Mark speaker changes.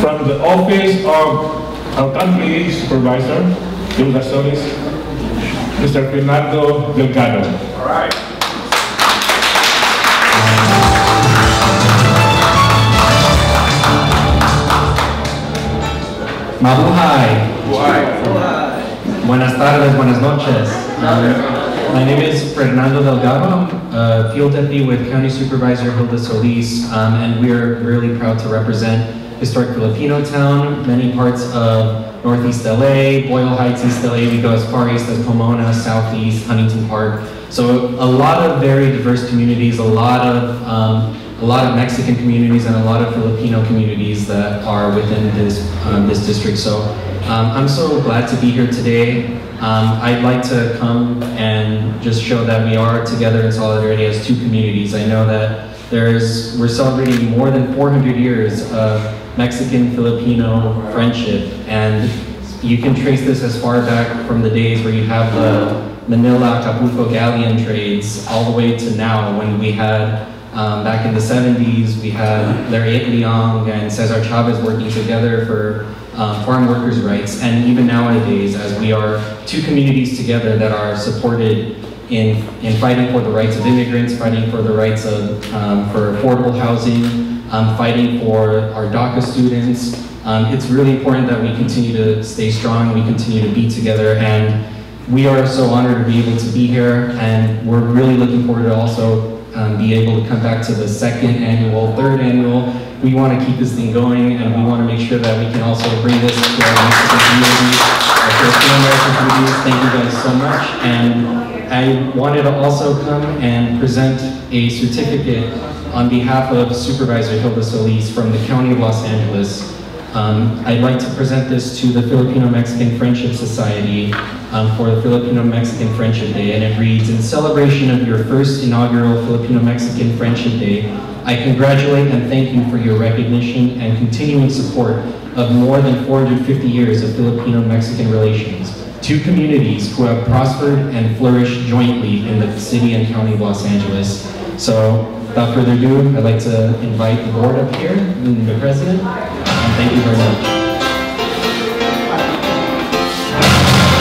Speaker 1: From the office of our country supervisor, Junta Solis, Mr. Fernando Delgado.
Speaker 2: All right.
Speaker 3: Mabuhay.
Speaker 2: Buhay.
Speaker 3: Buenas tardes, buenas noches. Um, my name is Fernando Delgado. I'm a field deputy with County Supervisor Hilda Solis, um, and we're really proud to represent historic Filipino town, many parts of Northeast LA, Boyle Heights, East LA. We go as far east as Pomona, Southeast, Huntington Park. So a lot of very diverse communities, a lot of um, a lot of Mexican communities and a lot of Filipino communities that are within this um, this district. So um, I'm so glad to be here today. Um, I'd like to come and just show that we are together in solidarity as two communities. I know that there's we're celebrating more than 400 years of Mexican-Filipino friendship, and you can trace this as far back from the days where you have the Manila Acapulco galleon trades all the way to now when we had um, back in the 70s, we had Larry Itliong and Cesar Chavez working together for um, farm workers' rights. And even nowadays, as we are two communities together that are supported in, in fighting for the rights of immigrants, fighting for the rights of, um, for affordable housing, um, fighting for our DACA students. Um, it's really important that we continue to stay strong, we continue to be together, and we are so honored to be able to be here, and we're really looking forward to also um, be able to come back to the second annual, third annual. We want to keep this thing going, and we want to make sure that we can also bring this to our community, our American communities. Thank you guys so much. And I wanted to also come and present a certificate on behalf of Supervisor Hilda Solis from the County of Los Angeles. Um, I'd like to present this to the Filipino-Mexican Friendship Society um, for the Filipino-Mexican Friendship Day, and it reads, In celebration of your first inaugural Filipino-Mexican Friendship Day, I congratulate and thank you for your recognition and continuing support of more than 450 years of Filipino-Mexican relations, two communities who have prospered and flourished jointly in the city and county of Los Angeles. So, without further ado, I'd like to invite the board up here, and the president, and thank you very much.